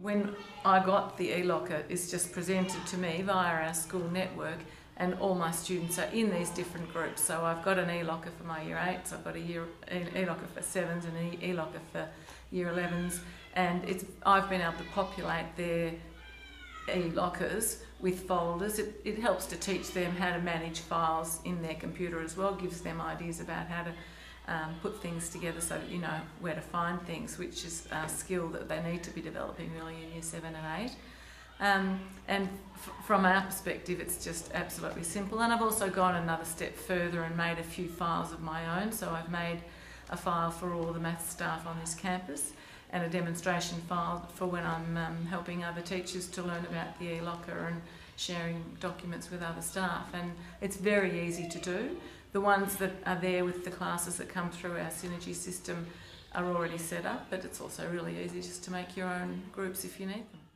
When I got the e-locker, it's just presented to me via our school network and all my students are in these different groups. So I've got an e-locker for my year 8s, I've got a year e-locker for 7s and an e-locker for year 11s and it's, I've been able to populate their e-lockers with folders. It, it helps to teach them how to manage files in their computer as well, gives them ideas about how to um, put things together so that you know where to find things, which is a skill that they need to be developing really in year 7 and 8. Um, and from our perspective, it's just absolutely simple. And I've also gone another step further and made a few files of my own. So I've made a file for all the maths staff on this campus and a demonstration file for when I'm um, helping other teachers to learn about the e-locker and sharing documents with other staff. And it's very easy to do. The ones that are there with the classes that come through our Synergy system are already set up, but it's also really easy just to make your own groups if you need them.